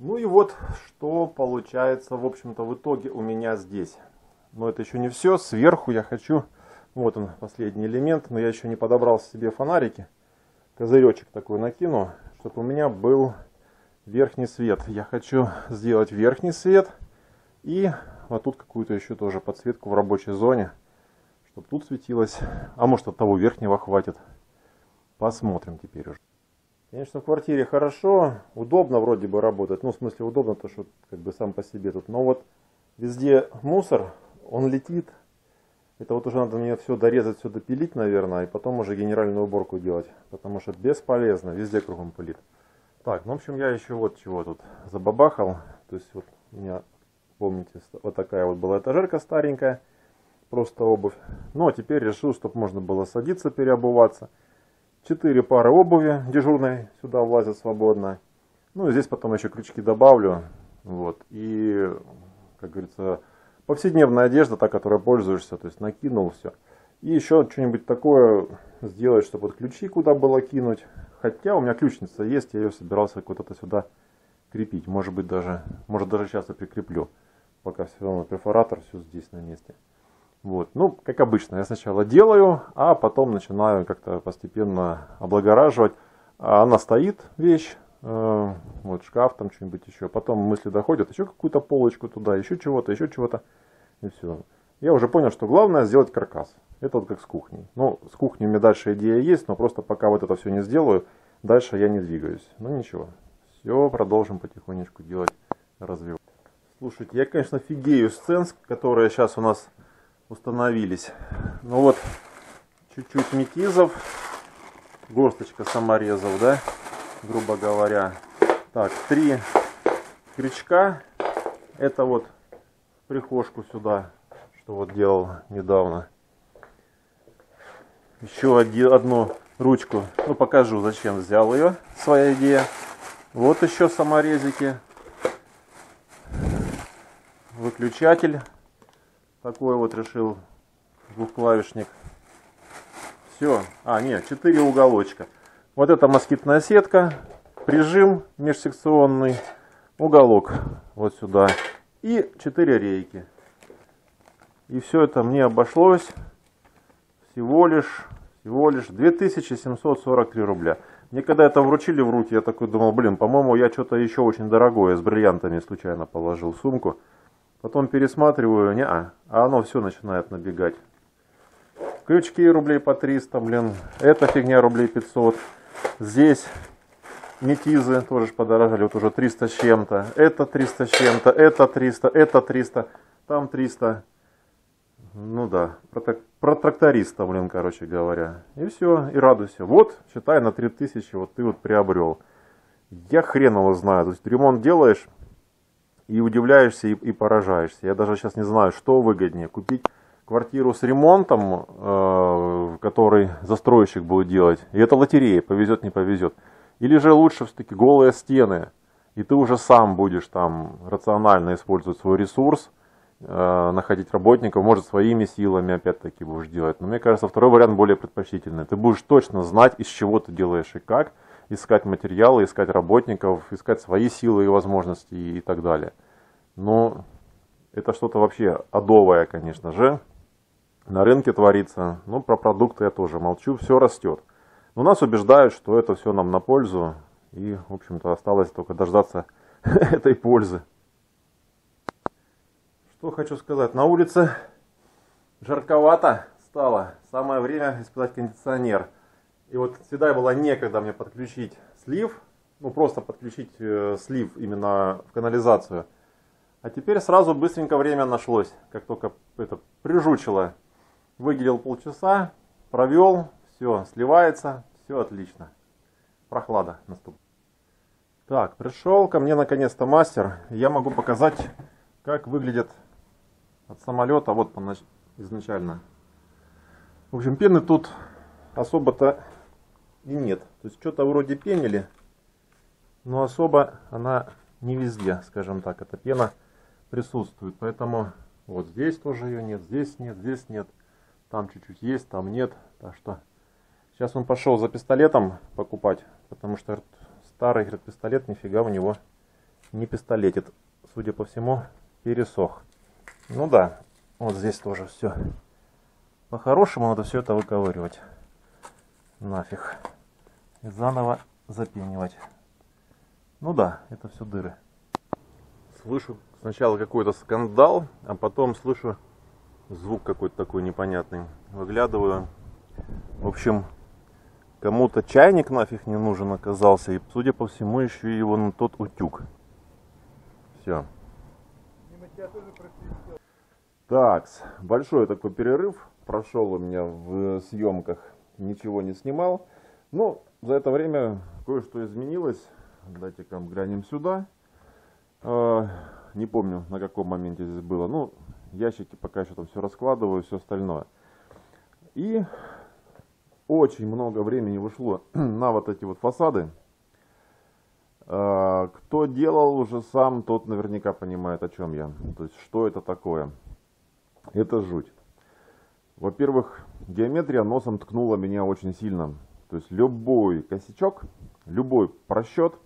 Ну и вот, что получается, в общем-то, в итоге у меня здесь. Но это еще не все. Сверху я хочу, вот он, последний элемент, но я еще не подобрал себе фонарики. Козыречек такой накину, чтобы у меня был верхний свет. Я хочу сделать верхний свет и вот тут какую-то еще тоже подсветку в рабочей зоне, чтобы тут светилось. А может от того верхнего хватит. Посмотрим теперь уже. Конечно, в квартире хорошо, удобно вроде бы работать. Ну, в смысле, удобно, то что как бы сам по себе тут. Но вот везде мусор, он летит. Это вот уже надо мне все дорезать, все допилить, наверное, и потом уже генеральную уборку делать. Потому что бесполезно, везде кругом пылит. Так, ну, в общем, я еще вот чего тут забабахал. То есть вот у меня, помните, вот такая вот была этажерка старенькая. Просто обувь. Ну, а теперь решил, чтобы можно было садиться, переобуваться. Четыре пары обуви дежурной сюда влазят свободно. Ну и здесь потом еще крючки добавлю. Вот. И, как говорится, повседневная одежда, та, которой пользуешься, то есть накинул все. И еще что-нибудь такое сделать, чтобы вот ключи куда было кинуть. Хотя у меня ключница есть, я ее собирался куда-то сюда крепить. Может быть даже, может даже сейчас я прикреплю. Пока все равно перфоратор все здесь на месте. Вот. Ну, как обычно, я сначала делаю, а потом начинаю как-то постепенно облагораживать. А она стоит, вещь, э, вот шкаф там что-нибудь еще. Потом мысли доходят, еще какую-то полочку туда, еще чего-то, еще чего-то. И все. Я уже понял, что главное сделать каркас. Это вот как с кухней. Ну, с кухней у меня дальше идея есть, но просто пока вот это все не сделаю, дальше я не двигаюсь. Ну ничего. Все, продолжим потихонечку делать, развивать. Слушайте, я, конечно, фигею сцен, которые сейчас у нас установились. Ну вот, чуть-чуть метизов, горсточка саморезов, да, грубо говоря. Так, три крючка. Это вот прихожку сюда, что вот делал недавно. Еще один, одну ручку, ну покажу, зачем взял ее, своя идея. Вот еще саморезики. Выключатель такой вот решил двухклавишник. Все. А, нет, четыре уголочка. Вот это москитная сетка, прижим межсекционный, уголок вот сюда и четыре рейки. И все это мне обошлось всего лишь, всего лишь 2743 рубля. Мне когда это вручили в руки, я такой думал, блин, по-моему, я что-то еще очень дорогое с бриллиантами случайно положил в сумку. Потом пересматриваю, не а, а оно все начинает набегать. Крючки рублей по 300, блин, эта фигня рублей 500. Здесь метизы тоже подорожали, вот уже 300 с чем-то. Это 300 с чем-то, это 300, это 300, там 300. Ну да, про, про тракториста, блин, короче говоря. И все, и радуйся. Вот, считай, на 3000 вот ты вот приобрел. Я хрен его знаю. То есть ремонт делаешь, и удивляешься и, и поражаешься. Я даже сейчас не знаю, что выгоднее. Купить квартиру с ремонтом, э, который застройщик будет делать, и это лотерея, повезет, не повезет. Или же лучше все-таки голые стены, и ты уже сам будешь там рационально использовать свой ресурс, э, находить работников, может своими силами опять-таки будешь делать. Но мне кажется, второй вариант более предпочтительный. Ты будешь точно знать, из чего ты делаешь и как, искать материалы, искать работников, искать свои силы и возможности и так далее. Но это что-то вообще адовое, конечно же. На рынке творится. Ну, про продукты я тоже молчу. Все растет. Но нас убеждают, что это все нам на пользу. И, в общем-то, осталось только дождаться этой пользы. Что хочу сказать. На улице жарковато стало. Самое время испытать кондиционер. И вот всегда было некогда мне подключить слив, ну просто подключить э, слив именно в канализацию. А теперь сразу быстренько время нашлось, как только это прижучило. Выделил полчаса, провел, все, сливается, все отлично. Прохлада наступила. Так, пришел ко мне наконец-то мастер. Я могу показать, как выглядит от самолета, вот изначально. В общем, пены тут особо-то и нет. То есть что-то вроде пенили, но особо она не везде, скажем так, эта пена присутствует. Поэтому вот здесь тоже ее нет, здесь нет, здесь нет. Там чуть-чуть есть, там нет. Так что сейчас он пошел за пистолетом покупать, потому что старый говорит, пистолет нифига у него не пистолетит. Судя по всему, пересох. Ну да, вот здесь тоже все. По-хорошему надо все это выковыривать. Нафиг. Заново запенивать. Ну да, это все дыры. Слышу сначала какой-то скандал, а потом слышу звук какой-то такой непонятный. Выглядываю. В общем, кому-то чайник нафиг не нужен оказался. И, судя по всему, еще и вон тот утюг. Все. Так, большой такой перерыв прошел у меня в съемках. Ничего не снимал. Но за это время кое-что изменилось. Давайте-ка глянем сюда. А, не помню, на каком моменте здесь было. Ну, ящики пока еще там все раскладываю, все остальное. И очень много времени вышло на вот эти вот фасады. А, кто делал уже сам, тот наверняка понимает, о чем я. То есть, что это такое. Это жуть. Во-первых, геометрия носом ткнула меня очень сильно. То есть, любой косячок, любой просчет –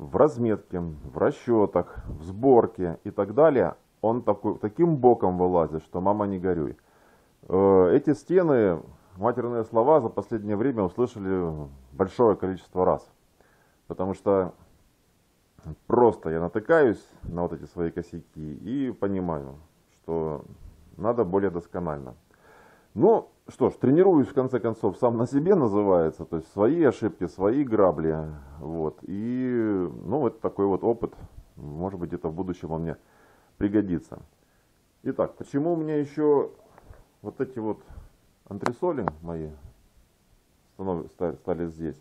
в разметке, в расчетах, в сборке и так далее, он такой, таким боком вылазит, что мама не горюй. Э, эти стены, матерные слова за последнее время услышали большое количество раз. Потому что просто я натыкаюсь на вот эти свои косяки и понимаю, что надо более досконально. Ну, что ж, тренируюсь в конце концов сам на себе называется, то есть свои ошибки, свои грабли, вот, и, ну, это такой вот опыт, может быть, где-то в будущем он мне пригодится. Итак, почему у меня еще вот эти вот антресоли мои стали здесь?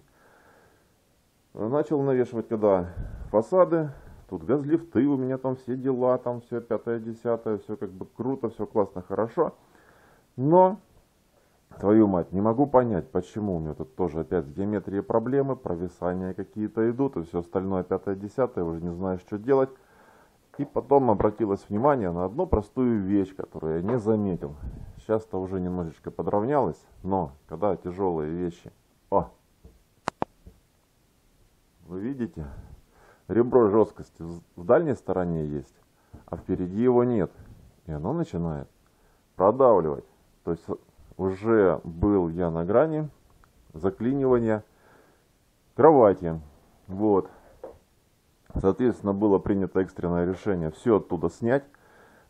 Начал навешивать, когда фасады, тут газлифты, у меня там все дела, там все пятое, десятое, все как бы круто, все классно, хорошо. Но, твою мать, не могу понять, почему у меня тут тоже опять с геометрией проблемы, провисания какие-то идут, и все остальное пятое, десятое, уже не знаю, что делать. И потом обратилось внимание на одну простую вещь, которую я не заметил. Сейчас-то уже немножечко подровнялось, но когда тяжелые вещи... О! Вы видите? Ребро жесткости в дальней стороне есть, а впереди его нет. И оно начинает продавливать. То есть уже был я на грани заклинивания кровати. Вот. Соответственно, было принято экстренное решение все оттуда снять,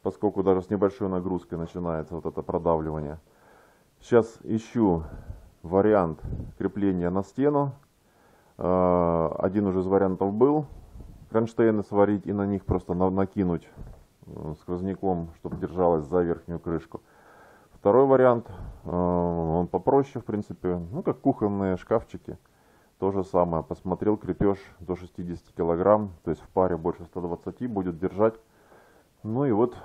поскольку даже с небольшой нагрузкой начинается вот это продавливание. Сейчас ищу вариант крепления на стену. А, один уже из вариантов был. Кронштейны сварить и на них просто накинуть э, сквозняком, чтобы держалась за верхнюю крышку. Второй вариант, э, он попроще, в принципе, ну, как кухонные шкафчики. То же самое, посмотрел крепеж до 60 килограмм, то есть в паре больше 120 будет держать. Ну и вот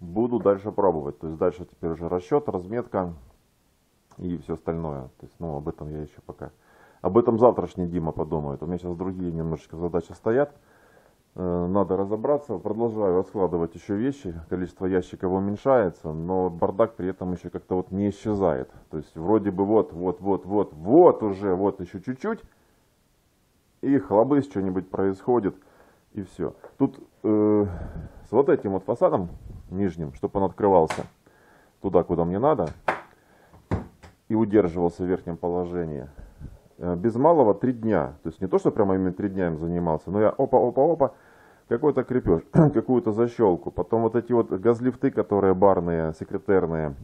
буду дальше пробовать. То есть дальше теперь уже расчет, разметка и все остальное. То есть, ну, об этом я еще пока... Об этом завтрашний Дима подумает. У меня сейчас другие немножечко задачи стоят. Э, надо разобраться. Продолжаю раскладывать еще вещи, количество ящиков уменьшается, но бардак при этом еще как-то вот не исчезает. То есть вроде бы вот, вот, вот, вот, вот уже, вот еще чуть-чуть, и хлобысь что-нибудь происходит, и все. Тут э, с вот этим вот фасадом нижним, чтобы он открывался туда, куда мне надо, и удерживался в верхнем положении, без малого три дня. То есть не то, что прямо именно три дня им занимался, но я опа-опа-опа, какой-то крепеж, какую-то защелку. Потом вот эти вот газлифты, которые барные, секретерные,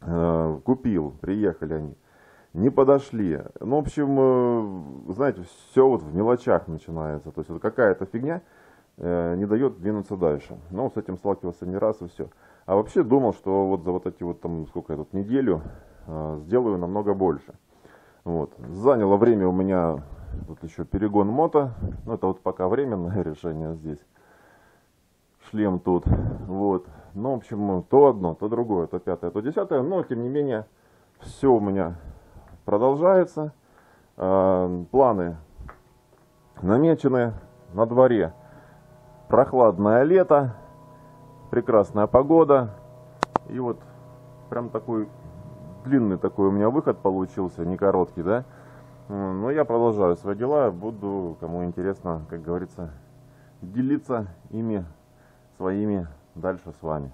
э, купил, приехали они. Не подошли. Ну, в общем, э, знаете, все вот в мелочах начинается. То есть вот какая-то фигня э, не дает двинуться дальше. Но с этим сталкивался не раз и все. А вообще думал, что вот за вот эти вот там, сколько я тут, неделю э, сделаю намного больше. Вот. Заняло время у меня тут еще перегон мото. Ну, это вот пока временное решение здесь. Шлем тут. Вот. Ну, в общем, то одно, то другое, то пятое, то десятое. Но, тем не менее, все у меня продолжается. Э, планы намечены на дворе. Прохладное лето, прекрасная погода. И вот прям такой длинный такой у меня выход получился, не короткий, да. Но я продолжаю свои дела, буду, кому интересно, как говорится, делиться ими своими дальше с вами.